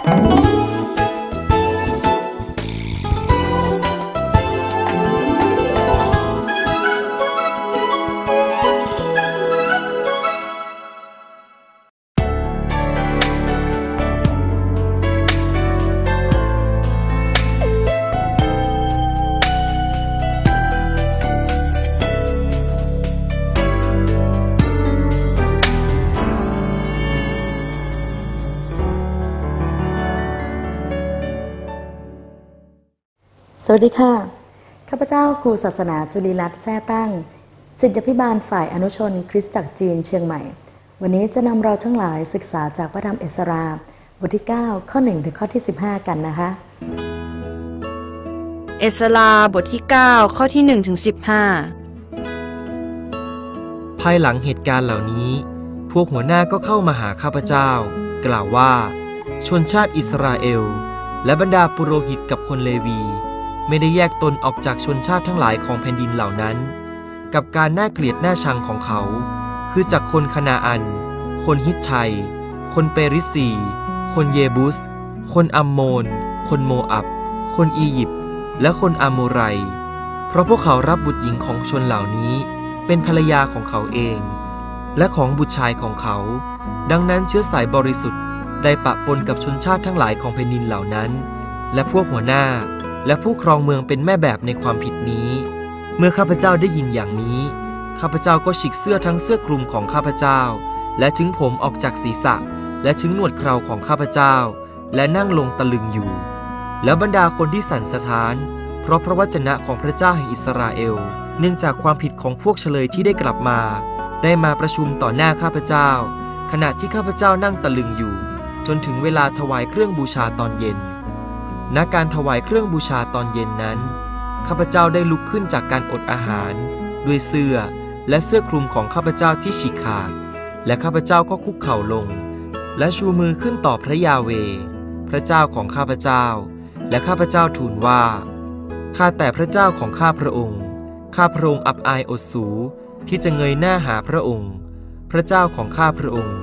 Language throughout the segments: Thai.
ส วัสดีค่ะ ข้าพเจ้าครูศาสนาจุลีรัตน์แท้ตั้งศิษยพิบาลฝ่ายอนุชน คริสตจักรจีนเชียงใหม่ วันนี้จะนำเราทั้งหลายศึกษาจากพระธรรมเอสราบทที่ 9 ข้อ 1 ถึงข้อที่ 15 กันนะคะ เอสลาบทที่ 9 ข้อที่1ถึง15 ภายหลังเหตุการณ์เหล่านี้ พวกหัวหน้าก็เข้ามาหาข้าพเจ้า กล่าวว่า ชนชาติอิสราเอล และบรรดาปุโรหิตกับคนเลวี ไม่ได้แยกตนออกจากชนชาติทั้งหลายของแผ่นดินเหล่านั้น กับการน่าเกลียดน่าชังของเขา คือจากคนคณาอัน คนฮิตไทย คนเปริสีคนเยบุส คนอัมโมน คนโมอับ คนอียิปต์ และคนอาโมไร เพราะพวกเขารับบุตรหญิงของชนเหล่านี้ เป็นภรรยาของเขาเอง และของบุตรชายของเขา ดังนั้นเชื้อสายบริสุทธิ์ได้ปะปนกับชนชาติทั้งหลายของแผ่นดินเหล่านั้น และพวกหัวหน้า และผู้ครองเมืองเป็นแม่แบบในความผิดนี้ เมื่อข้าพเจ้าได้ยินอย่างนี้ ข้าพเจ้าก็ฉีกเสื้อทั้งเสื้อคลุมของข้าพเจ้า และถึงผมออกจากศีรษะ และถึงหนวดเคราของข้าพเจ้า และนั่งลงตะลึงอยู่ แล้วบรรดาคนที่สั่นสะท้าน เพราะพระวจนะของพระเจ้าแห่งอิสราเอล เนื่องจากความผิดของพวกเฉลยที่ได้กลับมา ได้มาประชุมต่อหน้าข้าพเจ้า ขณะที่ข้าพเจ้านั่งตะลึงอยู่ จนถึงเวลาถวายเครื่องบูชาตอนเย็น ณการถวายเครื่องบูชาตอนเย็นนั้น ข้าพเจ้าได้ลุกขึ้นจากการอดอาหาร ด้วยเสื้อและเสื้อคลุมของข้าพเจ้าที่ฉีกขาด และข้าพเจ้าก็คุกเข่าลง และชูมือขึ้นต่อพระยาเว พระเจ้าของข้าพเจ้า และข้าพเจ้าทูลว่าข้าแต่พระเจ้าของข้าพระองค์ ข้าพระองค์อับอายอดสูที่จะเงยหน้าหาพระองค์ พระเจ้าของข้าพระองค์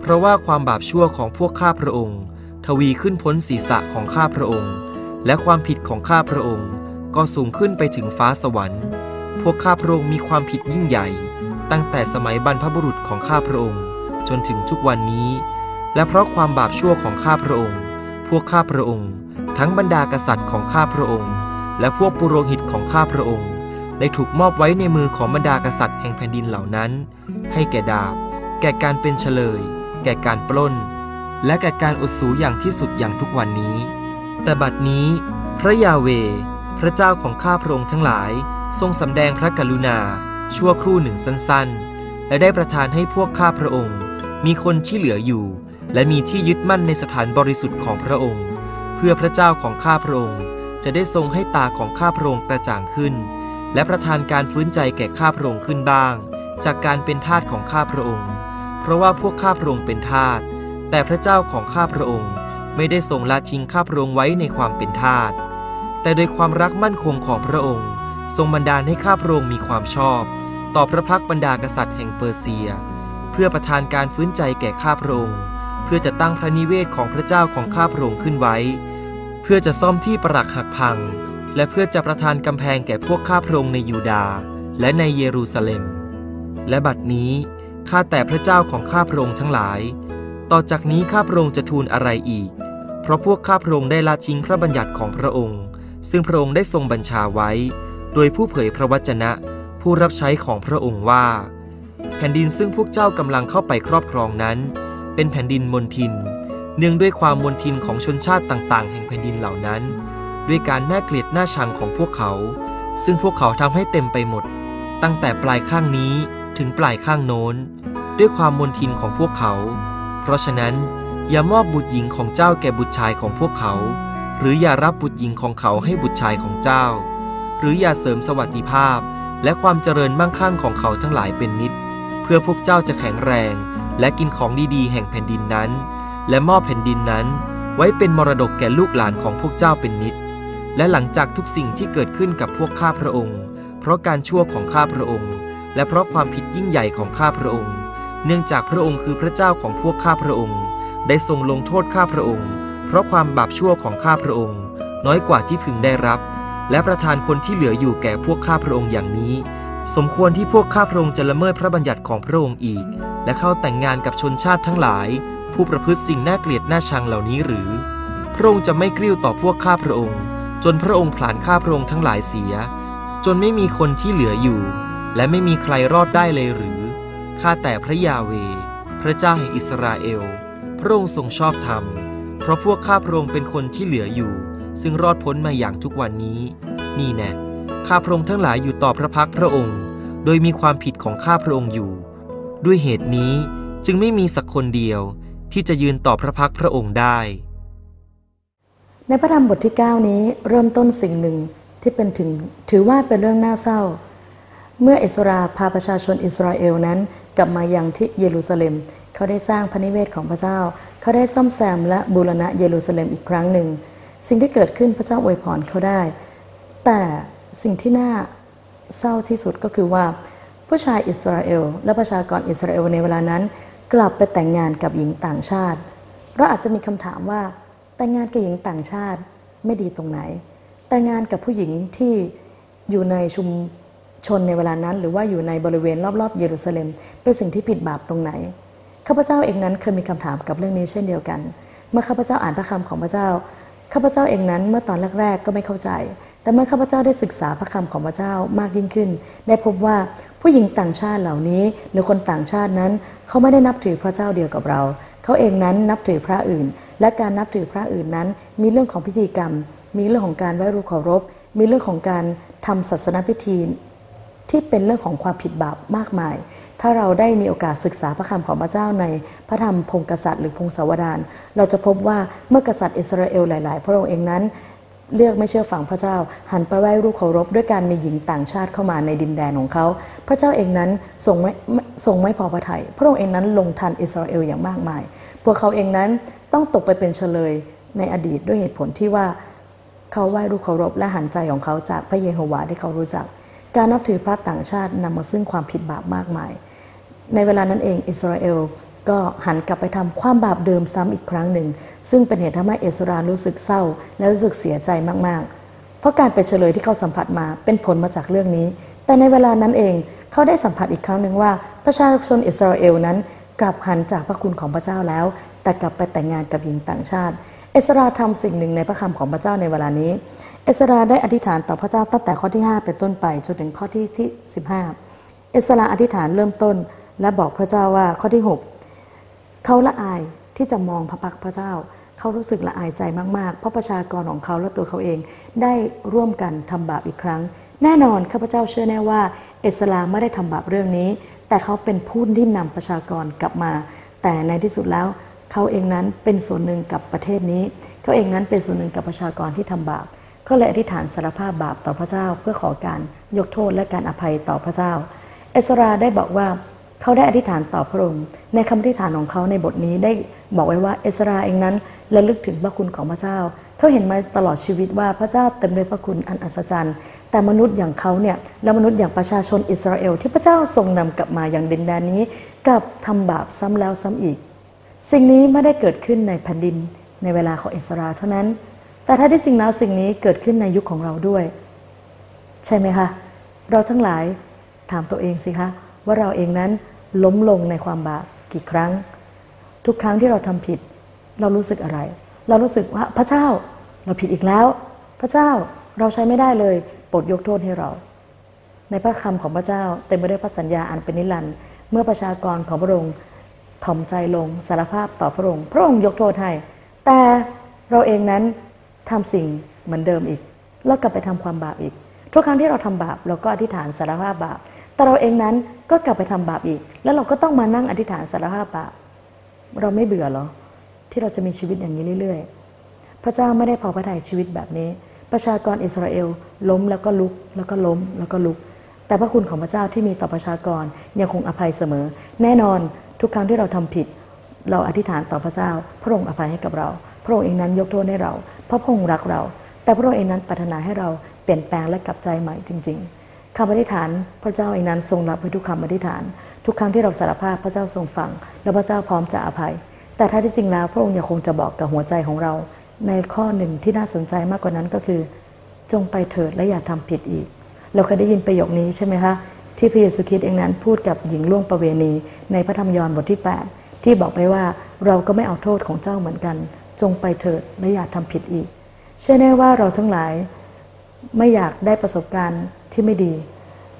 เพราะว่าความบาปชั่วของพวกข้าพระองค์ ทวีขึ้นพ้นศีรษะของข้าพระองค์ และความผิดของข้าพระองค์ ก็สูงขึ้นไปถึงฟ้าสวรรค์ พวกข้าพระองค์มีความผิดยิ่งใหญ่ ตั้งแต่สมัยบรรพบุรุษของข้าพระองค์ จนถึงทุกวันนี้ และเพราะความบาปชั่วของข้าพระองค์ พวกข้าพระองค์ ทั้งบรรดากษัตริย์ของข้าพระองค์ และพวกปุโรหิตของข้าพระองค์ได้ถูกมอบไว้ในมือของบรรดากษัตริย์แห่งแผ่นดินเหล่านั้น ให้แก่ดาบ แก่การเป็นเฉลย แก่การปล้น และแก่การอดสูอย่างที่สุดอย่างทุกวันนี้ แต่บัดนี้ พระยาเว พระเจ้าของข้าพระองค์ทั้งหลาย ทรงสำแดงพระกรุณา ชั่วครู่หนึ่งสั้นๆ และได้ประทานให้พวกข้าพระองค์ มีคนที่เหลืออยู่ และมีที่ยึดมั่นในสถานบริสุทธิ์ของพระองค์ เพื่อพระเจ้าของข้าพระองค์ จะได้ทรงให้ตาของข้าพระองค์กระจ่างขึ้น และประทานการฟื้นใจแก่ข้าพระองค์ขึ้นบ้าง จากการเป็นทาสของข้าพระองค์ เพราะว่าพวกข้าพระองค์เป็นทาส แต่พระเจ้าของข้าพระองค์ไม่ได้ทรงละทิ้งข้าพระองค์ไว้ในความเป็นทาส แต่โดยความรักมั่นคงของพระองค์ ทรงบันดาลให้ข้าพระองค์มีความชอบ ต่อพระพักบรรดากษัตริย์แห่งเปอร์เซีย เพื่อประทานการฟื้นใจแก่ข้าพระองค์ เพื่อจะตั้งพระนิเวศของพระเจ้าของข้าพระองค์ขึ้นไว้ เพื่อจะซ่อมที่ปรักหักพัง และเพื่อจะประทานกำแพงแก่พวกข้าพระองค์ในยูดาห์และในเยรูซาเล็ม และบัดนี้ข้าแต่พระเจ้าของข้าพระองค์ทั้งหลาย ต่อจากนี้ข้าพระองค์จะทูลอะไรอีก เพราะพวกข้าพระองค์ได้ละทิ้งพระบัญญัติของพระองค์ ซึ่งพระองค์ได้ทรงบัญชาไว้ โดยผู้เผยพระวจนะ ผู้รับใช้ของพระองค์ว่า แผ่นดินซึ่งพวกเจ้ากำลังเข้าไปครอบครองนั้น เป็นแผ่นดินมนทิน เนื่องด้วยความมนทินของชนชาติต่างๆ แห่งแผ่นดินเหล่านั้น ด้วยการน่าเกลียดน่าชังของพวกเขา ซึ่งพวกเขาทำให้เต็มไปหมด ตั้งแต่ปลายข้างนี้ถึงปลายข้างโน้น ด้วยความมนทินของพวกเขา เพราะฉะนั้นอย่ามอบบุตรหญิงของเจ้าแก่บุตรชายของพวกเขา หรืออย่ารับบุตรหญิงของเขาให้บุตรชายของเจ้า หรืออย่าเสริมสวัสดิภาพ และความเจริญมั่งคั่งของเขาทั้งหลายเป็นนิด เพื่อพวกเจ้าจะแข็งแรง และกินของดีๆแห่งแผ่นดินนั้น และมอบแผ่นดินนั้นไว้เป็นมรดกแก่ลูกหลานของพวกเจ้าเป็นนิด และหลังจากทุกสิ่งที่เกิดขึ้นกับพวกข้าพระองค์ เพราะการชั่วของข้าพระองค์ และเพราะความผิดยิ่งใหญ่ของข้าพระองค์ เนื่องจากพระองค์คือพระเจ้าของพวกข้าพระองค์ ได้ทรงลงโทษข้าพระองค์ เพราะความบาปชั่วของข้าพระองค์ น้อยกว่าที่พึงได้รับ และประทานคนที่เหลืออยู่แก่พวกข้าพระองค์อย่างนี้ สมควรที่พวกข้าพระองค์จะละเมิดพระบัญญัติของพระองค์อีก และเข้าแต่งงานกับชนชาติทั้งหลาย ผู้ประพฤติสิ่งน่าเกลียดน่าชังเหล่านี้หรือ พระองค์จะไม่กริ้วต่อพวกข้าพระองค์ จนพระองค์ผลาญข้าพระองค์ทั้งหลายเสีย จนไม่มีคนที่เหลืออยู่ และไม่มีใครรอดได้เลยหรือ ข้าแต่พระยาเว พระเจ้าแห่งอิสราเอล พระองค์ทรงชอบธรรม เพราะพวกข้าพระองค์เป็นคนที่เหลืออยู่ ซึ่งรอดพ้นมาอย่างทุกวันนี้ นี่แน่ข้าพระองค์ทั้งหลายอยู่ต่อพระพักพระองค์ โดยมีความผิดของข้าพระองค์อยู่ ด้วยเหตุนี้จึงไม่มีสักคนเดียวที่จะยืนต่อพระพักพระองค์ได้ ในพระธรรมบทที่ 9 นี้เริ่มต้นสิ่งหนึ่งที่เป็นถึงถือว่าเป็นเรื่องน่าเศร้า เมื่อเอสราพาประชาชนอิสราเอลนั้น กลับมายังที่เยรูซาเล็ม เขาได้สร้างพระนิเวศของพระเจ้า เขาได้ซ่อมแซมและบูรณะเยรูซาเล็มอีกครั้งหนึ่ง สิ่งที่เกิดขึ้นพระเจ้าอวยพรเขาได้ แต่สิ่งที่น่าเศร้าที่สุดก็คือว่า ผู้ชายอิสราเอล และประชากรอิสราเอลในเวลานั้น กลับไปแต่งงานกับหญิงต่างชาติ เราอาจจะมีคำถามว่า แต่งงานกับหญิงต่างชาติไม่ดีตรงไหน แต่งงานกับผู้หญิงที่อยู่ในชุม ชนในเวลานั้นหรือว่าอยู่ในบริเวณรอบๆเยรูซาเล็ม เป็นสิ่งที่ผิดบาปตรงไหนข้าพเจ้าเองนั้นเคยมีคำถามกับเรื่องนี้เช่นเดียวกัน เมื่อข้าพเจ้าอ่านพระคำของพระเจ้าข้าพเจ้าเองนั้นเมื่อตอนแรกๆก็ไม่เข้าใจ แต่เมื่อข้าพเจ้าได้ศึกษาพระคำของพระเจ้ามากยิ่งขึ้น ได้พบว่าผู้หญิงต่างชาติเหล่านี้ หรือคนต่างชาตินั้น เขาไม่ได้นับถือพระเจ้าเดียวกับเรา เขาเองนั้นนับถือพระอื่น และการนับถือพระอื่นนั้น มีเรื่องของพิธีกรรม มีเรื่องของการไหว้รูปเคารพ มีเรื่องของการทำศาสนพิธี ที่เป็นเรื่องของความผิดบาปมากมาย ถ้าเราได้มีโอกาสศึกษาพระคำของพระเจ้าในพระธรรมพงกษัตริย์หรือพงศาวดารเราจะพบว่าเมื่อกษัตริย์อิสราเอลหลาย ๆ พระองค์เองนั้น เลือกไม่เชื่อฟังพระเจ้า หันไปไหว้รูปเคารพด้วยการมีหญิงต่างชาติเข้ามาในดินแดนของเขา พระเจ้าเองนั้นทรงไม่ทรงไม่พอพระทยัยพระองค์เองนั้นลงทันอิสราเอลอย่างมากมาย พวกเขาเองนั้นต้องตกไปเป็นเฉลยในอดีตด้วยเหตุผลที่ว่าเขาไหว้รูปเคารพและหันใจของเขาจากพระเยโฮวาที่เขารู้จัก การนับถือพระต่างชาตินำมาซึ่งความผิดบาปมากมาย ในเวลานั้นเองอิสราเอลก็หันกลับไปทำความบาปเดิมซ้ำอีกครั้งหนึ่ง ซึ่งเป็นเหตุทำให้เอสรารู้สึกเศร้า และรู้สึกเสียใจมาก ๆ เพราะการไปเฉลยที่เขาสัมผัสมาเป็นผลมาจากเรื่องนี้ แต่ในเวลานั้นเองเขาได้สัมผัสอีกครั้งหนึ่งว่า ประชาชนอิสราเอลนั้น กลับหันจากพระคุณของพระเจ้าแล้ว แต่กลับไปแต่งงานกับหญิงต่างชาติ เอสราทำสิ่งหนึ่งในพระคำของพระเจ้าในเวลานี้ เอสราได้อธิษฐานต่อพระเจ้าตั้งแต่ข้อที่ 5 เป็นต้นไปจนถึงข้อที่ที่ 15 เอสราอธิษฐานเริ่มต้น และบอกพระเจ้าว่าข้อที่ 6 เขาละอายที่จะมองพระพักพระเจ้า เขารู้สึกละอายใจมากๆ เพราะประชากรของเขาและตัวเขาเองได้ร่วมกันทำบาปอีกครั้ง แน่นอนข้าพเจ้าเชื่อแน่ว่า เอสราไม่ได้ทำบาปเรื่องนี้ แต่เขาเป็นผู้ที่นำประชากรกลับมา แต่ในที่สุดแล้ว เขาเองนั้นเป็นส่วนหนึ่งกับประเทศนี้ เขาเองนั้นเป็นส่วนหนึ่งกับประชากรที่ทำบาปก็เลยอธิษฐานสารภาพบาปต่อพระเจ้าเพื่อขอการยกโทษและการอภัยต่อพระเจ้า เอสราได้บอกว่าเขาได้อธิษฐานต่อพระองค์ ในคำอธิษฐานของเขาในบทนี้ได้บอกไว้ว่าเอสราเองนั้นระลึกถึงพระคุณของพระเจ้า เขาเห็นมาตลอดชีวิตว่าพระเจ้าเต็มด้วยพระคุณอันอัศจรรย์ แต่มนุษย์อย่างเขาเนี่ยและมนุษย์อย่างประชาชนอิสราเอล ที่พระเจ้าทรงนำกลับมาอย่างดินแดนนี้กลับทำบาปซ้ำแล้วซ้ำอีก สิ่งนี้ไม่ได้เกิดขึ้นในแผ่นดินในเวลาของเอสราเท่านั้น แต่ถ้าที่จริงแล้วสิ่งนี้เกิดขึ้นในยุคของเราด้วย ใช่ไหมคะ เราทั้งหลายถามตัวเองสิคะ ว่าเราเองนั้นล้มลงในความบาปกี่ครั้ง ทุกครั้งที่เราทำผิด เรารู้สึกอะไร เรารู้สึกว่าพระเจ้าเราผิดอีกแล้ว พระเจ้าเราใช้ไม่ได้เลยโปรดยกโทษให้เรา ในพระคำของพระเจ้าเต็มไปด้วยพระสัญญาอันเป็นนิรันดร์เมื่อประชากรของพระองค์ ถ่อมใจลงสารภาพต่อพระองค์ พระองค์ยกโทษให้ แต่เราเองนั้นทำสิ่งเหมือนเดิมอีก แล้วกลับไปทำความบาปอีก ทุกครั้งที่เราทำบาปเราก็อธิษฐานสารภาพบาป แต่เราเองนั้นก็กลับไปทำบาปอีก แล้วเราก็ต้องมานั่งอธิษฐานสารภาพบาป เราไม่เบื่อหรอ ที่เราจะมีชีวิตอย่างนี้เรื่อย ๆ พระเจ้าไม่ได้พอพระทัยชีวิตแบบนี้ ประชากรอิสราเอลล้มแล้วก็ลุก แล้วก็ล้มแล้วก็ลุก แต่พระคุณของพระเจ้าที่มีต่อประชากรยังคงอภัยเสมอ แน่นอน ทุกครั้งที่เราทำผิด เราอธิษฐานต่อพระเจ้า พระองค์อภัยให้กับเรา พระองค์เองนั้นยกโทษให้เรา เพราะพระองค์รักเรา แต่พระองค์เองนั้นปรารถนาให้เราเปลี่ยนแปลงและกลับใจใหม่จริง ๆคำอธิษฐานพระเจ้าเองนั้นทรงรับไว้ทุกคำอธิษฐาน ทุกครั้งที่เราสารภาพพระเจ้าทรงฟัง และพระเจ้าพร้อมจะอภัย แต่ถ้าที่จริงแล้วพระองค์ยังคงจะบอกกับหัวใจของเรา ในข้อหนึ่งที่น่าสนใจมากกว่านั้นก็คือ จงไปเถิดและอย่าทำผิดอีก เราเคยได้ยินประโยคนี้ใช่ไหมคะ ที่พระเยซูคริสต์เองนั้นพูดกับหญิงล่วงประเวณี ในพระธรรมยอห์นบทที่ 8 ที่บอกไปว่าเราก็ไม่เอาโทษของเจ้าเหมือนกัน จงไปเถิดและอย่าทำผิดอีก เชื่อแน่ว่าเราทั้งหลายไม่อยากได้ประสบการณ์ที่ไม่ดี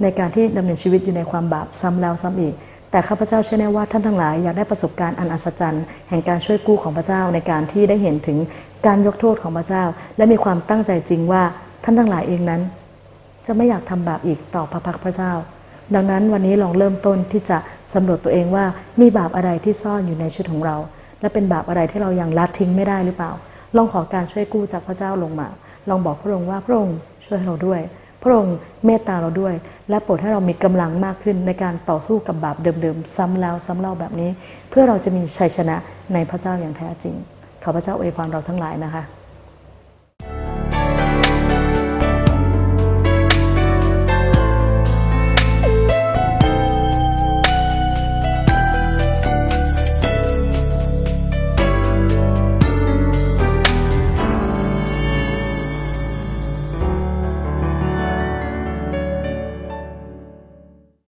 ในการที่ดำเนินชีวิตอยู่ในความบาปซ้ำแล้วซ้ำอีก แต่ข้าพเจ้าเชื่อแน่ว่าท่านทั้งหลายอยากได้ประสบการณ์อันอัศจรรย์แห่งการช่วยกู้ของพระเจ้าในการที่ได้เห็นถึงการยกโทษของพระเจ้า และมีความตั้งใจจริงว่าท่านทั้งหลายเองนั้น จะไม่อยากทำบาปอีกต่อพระพักตร์พระเจ้า ดังนั้นวันนี้ลองเริ่มต้นที่จะสำรวจตัวเองว่ามีบาปอะไรที่ซ่อนอยู่ในชีวิตของเรา และเป็นบาปอะไรที่เรายังละทิ้งไม่ได้หรือเปล่า ลองขอการช่วยกู้จากพระเจ้าลงมา ลองบอกพระองค์ว่าพระองค์ช่วยเราด้วย พระองค์เมตตาเราด้วย และโปรดให้เรามีกำลังมากขึ้นในการต่อสู้กับบาปเดิมๆซ้ำแล้วซ้ำเล่าแบบนี้ เพื่อเราจะมีชัยชนะในพระเจ้าอย่างแท้จริง ขอพระเจ้าอวยพรเราทั้งหลายนะคะ